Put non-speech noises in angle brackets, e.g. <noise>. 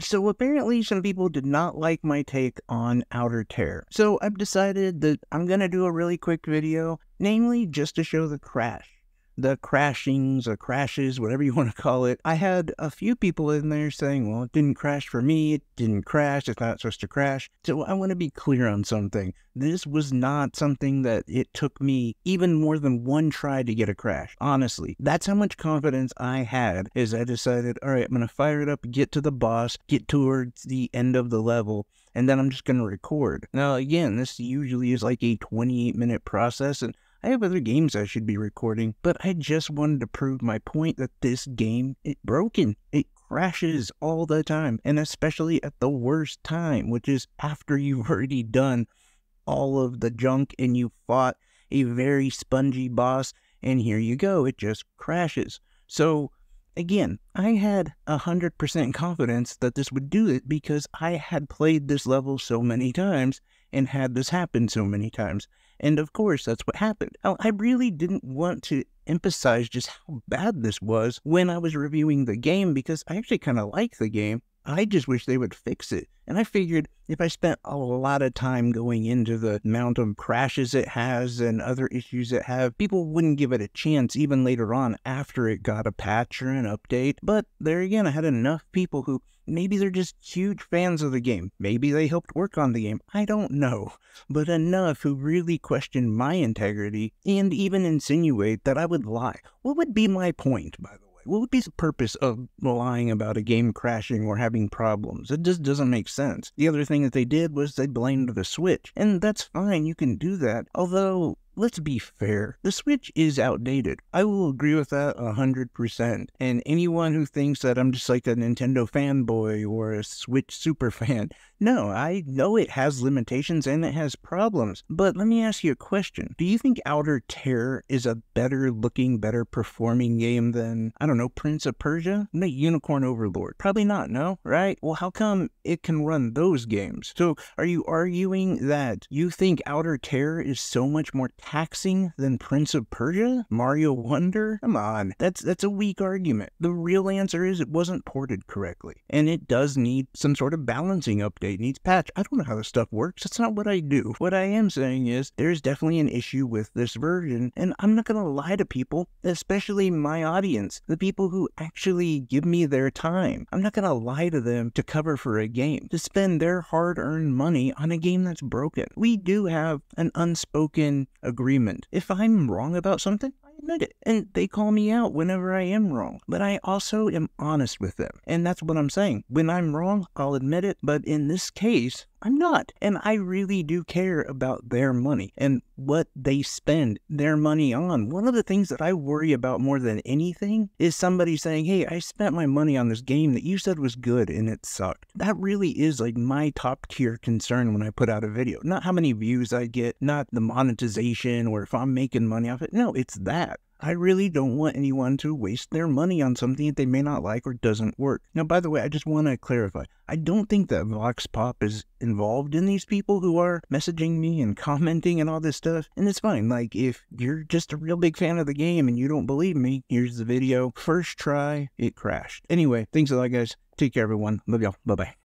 So apparently some people did not like my take on Outer Terror. So I've decided that I'm gonna do a really quick video, namely just to show the crash the crashings or crashes, whatever you want to call it. I had a few people in there saying, well, it didn't crash for me. It didn't crash. It's not supposed to crash. So I want to be clear on something. This was not something that it took me even more than one try to get a crash. Honestly, that's how much confidence I had as I decided, all right, I'm going to fire it up, get to the boss, get towards the end of the level and then I'm just going to record. Now, again, this usually is like a 28 minute process, and I have other games I should be recording, but I just wanted to prove my point that this game is broken. It crashes all the time, and especially at the worst time, which is after you've already done all of the junk and you fought a very spongy boss, and here you go, it just crashes. So, again, I had 100% confidence that this would do it because I had played this level so many times and had this happen so many times. And of course, that's what happened. I really didn't want to emphasize just how bad this was when I was reviewing the game because I actually kind of like the game. I just wish they would fix it. And I figured if I spent a lot of time going into the amount of crashes it has and other issues it have, people wouldn't give it a chance even later on after it got a patch or an update. But there again, I had enough people who maybe they're just huge fans of the game. Maybe they helped work on the game. I don't know. But enough who really question my integrity and even insinuate that I would lie. What would be my point, by the way? What would be the purpose of lying about a game crashing or having problems? It just doesn't make sense. The other thing that they did was they blamed the Switch. And that's fine, you can do that. Although, let's be fair, the Switch is outdated. I will agree with that 100%. And anyone who thinks that I'm just like a Nintendo fanboy or a Switch super fan, <laughs> no, I know it has limitations and it has problems. But let me ask you a question. Do you think Outer Terror is a better looking, better performing game than, I don't know, Prince of Persia? No, Unicorn Overlord? Probably not, no? Right? Well, how come it can run those games? So are you arguing that you think Outer Terror is so much more taxing than Prince of Persia? Mario Wonder? Come on, that's that's a weak argument. The real answer is it wasn't ported correctly, and it does need some sort of balancing update. Needs patch. I don't know how this stuff works. That's not what I do. What I am saying is there's definitely an issue with this version, and I'm not gonna lie to people, especially my audience, the people who actually give me their time. I'm not gonna lie to them to cover for a game, to spend their hard-earned money on a game that's broken. We do have an unspoken agreement. If I'm wrong about something, I admit it. And they call me out whenever I am wrong. But I also am honest with them. And that's what I'm saying. When I'm wrong, I'll admit it. But in this case, I'm not. And I really do care about their money and what they spend their money on. One of the things that I worry about more than anything is somebody saying, Hey, I spent my money on this game that you said was good and it sucked. That really is like my top tier concern when I put out a video. Not how many views I get, not the monetization or if I'm making money off it. No, it's that. I really don't want anyone to waste their money on something that they may not like or doesn't work. Now, by the way, I just want to clarify. I don't think that Vox Pop is involved in these people who are messaging me and commenting and all this stuff. And it's fine. Like, if you're just a real big fan of the game and you don't believe me, here's the video. First try, it crashed. Anyway, thanks a lot, guys. Take care, everyone. Love y'all. Bye bye.